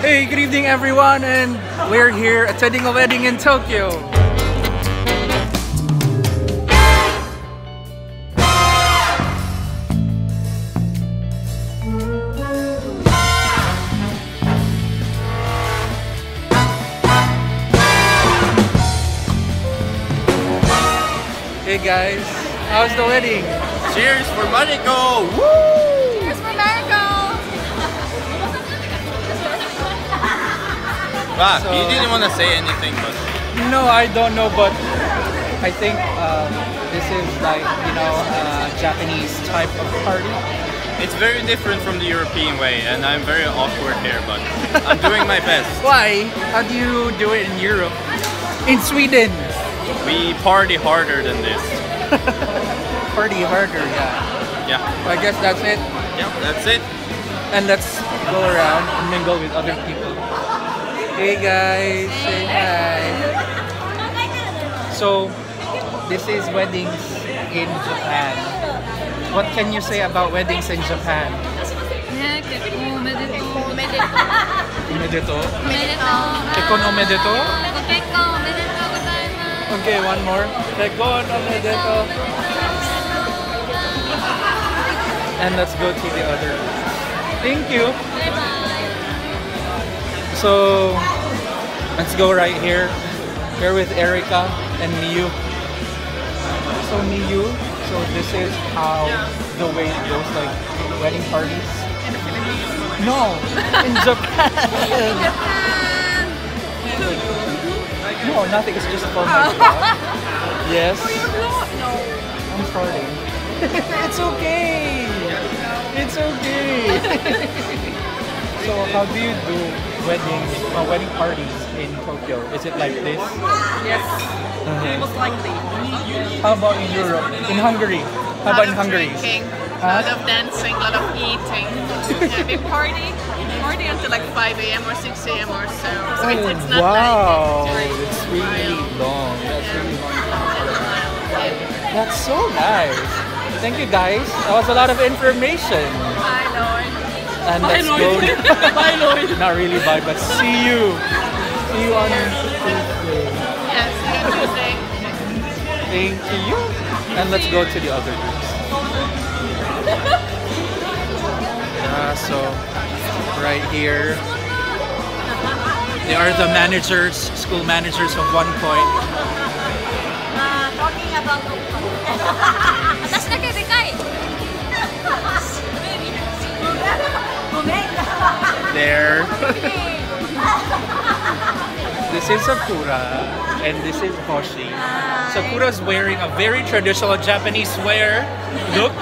Hey, good evening everyone, and we're here attending a wedding in Tokyo. Hey guys, how's the wedding? Cheers for Monaco! Woo! Wow, So- you didn't want to say anything, but No, I don't know, but I think um, this is like, you know, a Japanese type of party. it's very different from the European way, and I'm very awkward here, but I'm doing my best. Why? How do you do it in Europe? In Sweden? We party harder than this. Party harder, yeah. Yeah, I guess that's it. yeah, that's it. And let's go around and mingle with other people. Hey guys, say hi. So, this is weddings in Japan. What can you say about weddings in Japan? Omedeto? Kekkon omedeto? Okay, one more. Kekkon omedeto. And let's go to the other. Thank you. So let's go right here. Here with Erica and Miu. So Miu, so this is how the way it goes, like wedding parties. No, in Japan. No, nothing. It's just oh. for my vlog. Yes. No. I'm starting. it's okay. It's okay. so how do you do weddings, uh, wedding parties in Tokyo? Is it like this? Yes, Mhm. most likely. How about in Europe? In Hungary? How about in lot of Hungary? drinking, Huh? lot of dancing, lot of eating. yeah, we party, party until like 5 a.m. or 6 a.m. or so. So it's, it's not Oh, wow, like during it's really long. That's really long. That's so nice. Thank you guys. That was a lot of information. I know. And I let's know go. it. I know it. Not really bye, but see you. See you on Tuesday. Yes, see you Tuesday. Thank you. And let's go to the other groups. Yeah, so right here. They are the managers, school managers of One Point. Uh, talking about There. this is Sakura and this is Hoshi. Sakura's wearing a very traditional Japanese wear look.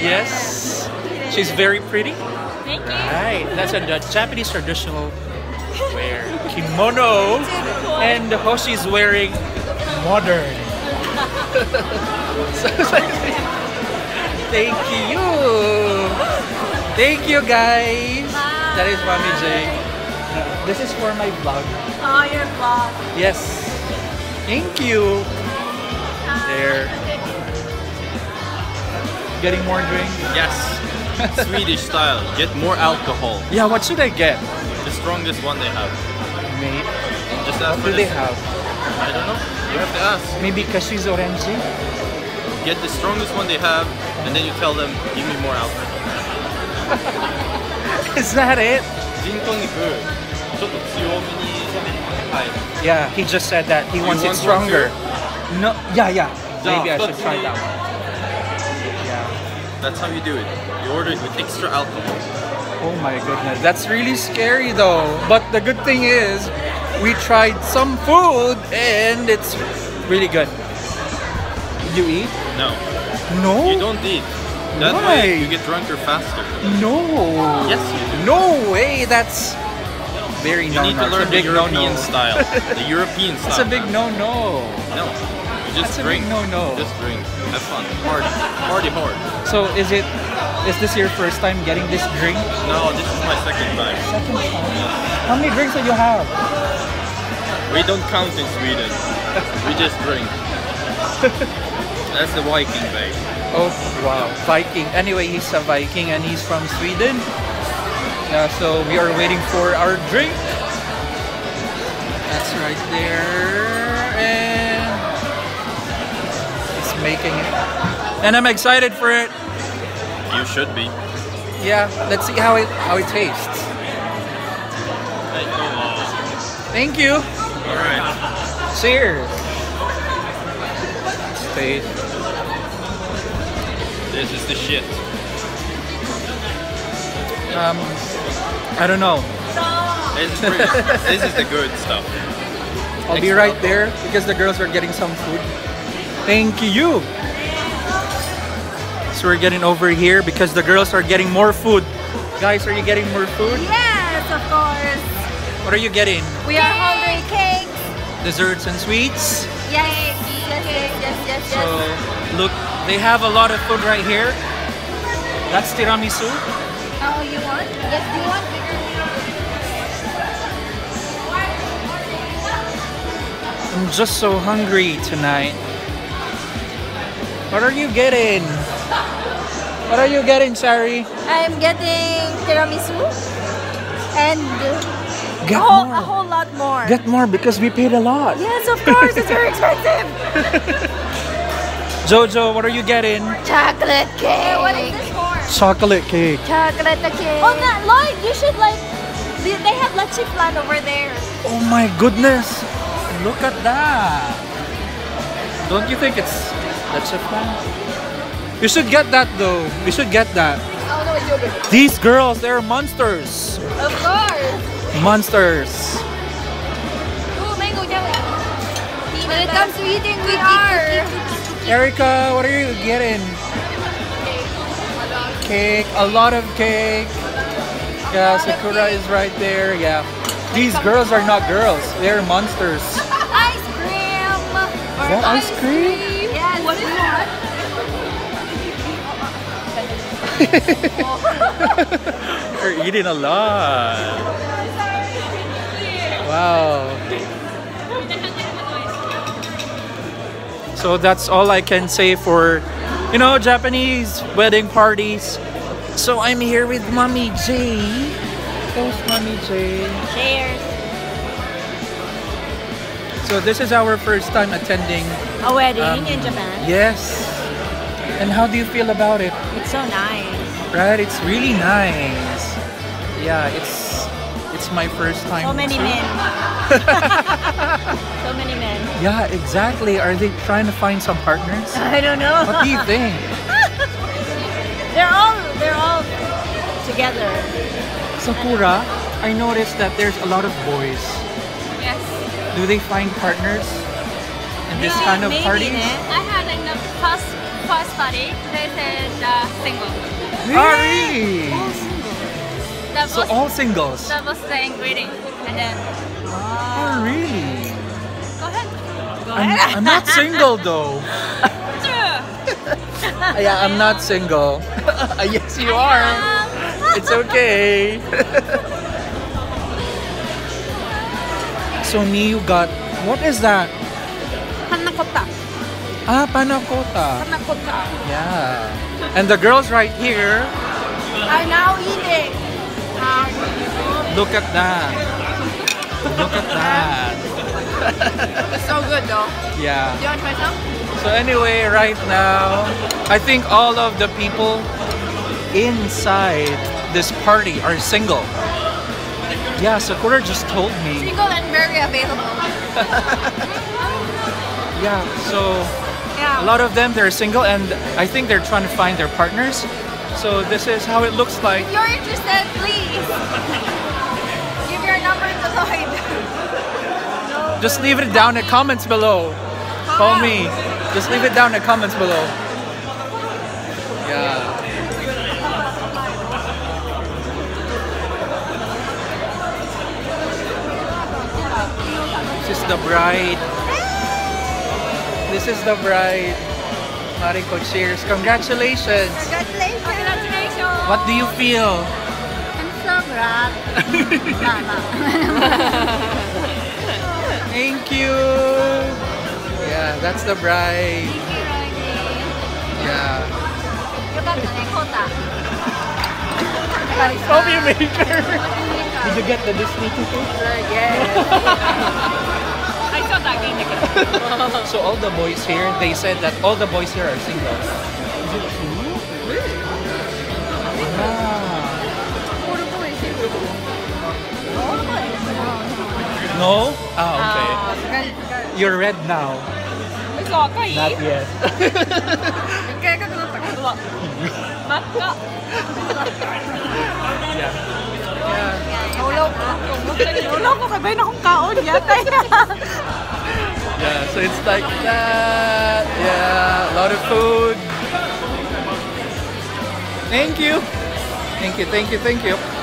Yes. She's very pretty. Thank you. Right, that's a Japanese traditional wear. Kimono. And Hoshi's wearing modern. Thank you. Thank you guys. That is Mami J. This is for my vlog. Oh, your vlog. Yes. Thank you. There. Getting more drink? Yes, Swedish style. Get more alcohol. Yeah, what should I get? The strongest one they have. Mate, Just ask what for do they have? I don't know. You have to ask. Maybe Cassis Orange? Get the strongest one they have, and then you tell them, give me more alcohol. Is that it? Yeah, he just said that he wants, wants it stronger. No, yeah, yeah. Maybe I should try that one. Yeah. That's how you do it. You order it with extra alcohol. Oh my goodness, that's really scary though. But the good thing is, we tried some food and it's really good. You eat? No. No? You don't eat. That Why? way you get drunker faster. No. Yes, you do. No way. That's very You no need to learn the European no-no. style. The European style. That's a big no no. No, you just That's drink. big no-no. Just drink. Have fun. Party. Party hard. So is it? Is this your first time getting this drink? No, this is my second time. Second time. How many drinks do you have? We don't count in Sweden. we just drink. That's the Viking way. Oh wow, Viking. Anyway, he's a Viking and he's from Sweden. Yeah, so we are waiting for our drink. That's right there. And it's making it. And I'm excited for it. You should be. Yeah, let's see how it how it tastes. Thank you. Alright. Cheers. Taste. This is the shit. Um, I don't know. This is, pretty, this is the good stuff. I'll be right there because the girls are getting some food. Thank you. So we're getting over here because the girls are getting more food. Guys, are you getting more food? Yes, of course. What are you getting? We are hungry. Cakes. Desserts and sweets. Yes. Yes, yes, yes, yes, So look, they have a lot of food right here. That's tiramisu. Oh, you want? Yes, do you want? I'm just so hungry tonight. What are you getting? What are you getting, Sari? I'm getting tiramisu and Get a whole, a whole lot more. Get more because we paid a lot. yes, of course. It's very expensive. Jojo, what are you getting? Chocolate cake. what is this for? Chocolate cake. Chocolate cake. Oh, that Lloyd, you should like. They they have leche flan over there. Oh my goodness! Look at that! Don't you think it's that's a plan? You should get that though. You should get that. Oh no, it's yogurt. These girls, they're monsters. Of course. Monsters. Ooh, mango jelly. When it comes to eating, we are. Erica, what are you getting? Cake. A lot of cake. Yeah, Sakura is right there. Yeah. These girls are not girls. They're monsters. Ice cream. Is that ice cream? Yes. What is that? You're eating a lot. Wow. So that's all I can say for, you know, Japanese wedding parties. So I'm here with Mommy J. There's Mommy J. Cheers. So this is our first time attending. A wedding Um, in Japan. Yes. And how do you feel about it? It's so nice. Right? It's really nice. Yeah, it's it's my first time. So many too. men. so many men. Yeah, exactly. Are they trying to find some partners? I don't know. What do you think? they're all they're all together. Sakura, I noticed that there's a lot of boys. Yes. Do they find partners in this kind of parties? I had in the first first party. They said uh, single. Really? That So all singles. that was the ingredient, and then Oh, really? Go ahead. Go I'm, I'm not single though. Yeah, I'm not single. yes, you are. It's okay. so me, you got what is that? Panna cotta. Ah, panna cotta. Panna cotta. Yeah. And the girls right here, I'm now eating. look at that. Look at that. So good though. Yeah. Do you want to try some? So anyway, right now, I think all of the people inside this party are single. Yeah, Sakura just told me. Single and very available. Yeah, so Yeah. a lot of them they're single and I think they're trying to find their partners. So this is how it looks like. If you're interested, please give your number to Lloyd. Just leave it down in the comments below. Call me. Just leave it down in the comments below. Yeah. This is the bride. This is the bride. Mariko, cheers. Congratulations. Congratulations. Congratulations. What do you feel? I'm so glad. Thank you. Yeah, that's the bride. Thank you, Rodney. Yeah. Coffee maker. Did you get the Disney ticket? Uh, yes. I saw that game. so all the boys here, they said that all the boys here are single. Is it true? Really? Wow. All the Ah. No? Ah, okay. You're red now. Not yet. yeah. yeah, so it's like that. Yeah, a lot of food. Thank you. Thank you, thank you, thank you.